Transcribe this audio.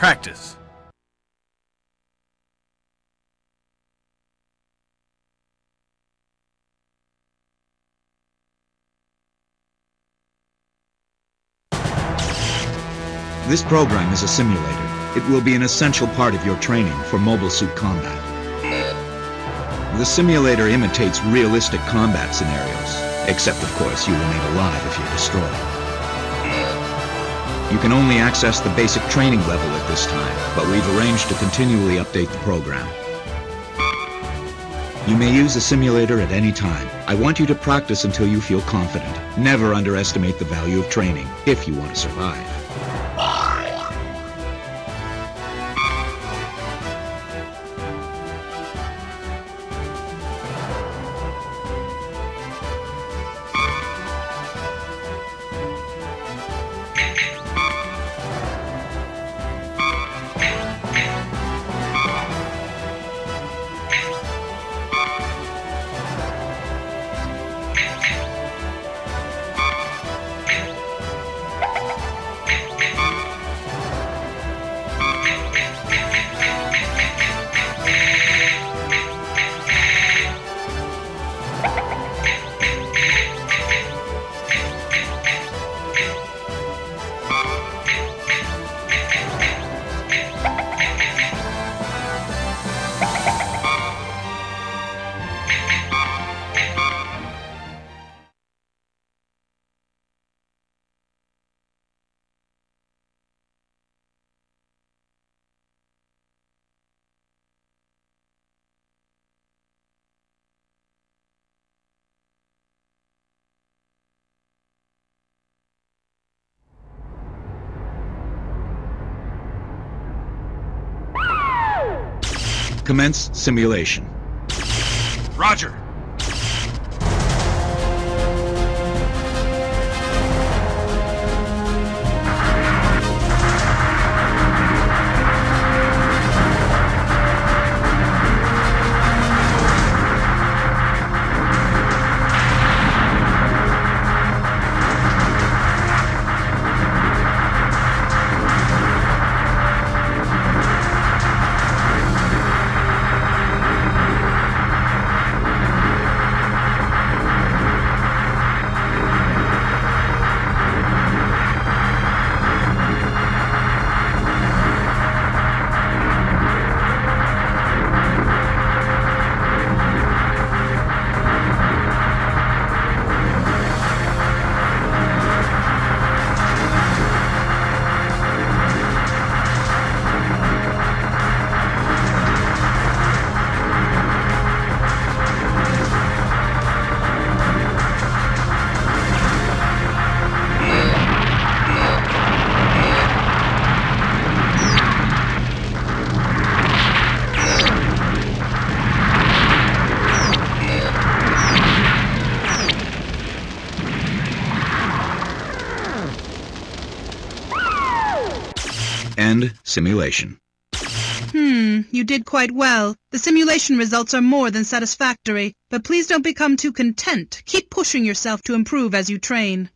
Practice. This program is a simulator. It will be an essential part of your training for mobile suit combat. The simulator imitates realistic combat scenarios, except of course you remain alive if you're destroyed. You can only access the basic training level at this time, but we've arranged to continually update the program. You may use the simulator at any time. I want you to practice until you feel confident. Never underestimate the value of training, if you want to survive. Commence simulation. Roger. End simulation. Hmm, you did quite well. The simulation results are more than satisfactory, but please don't become too content. Keep pushing yourself to improve as you train.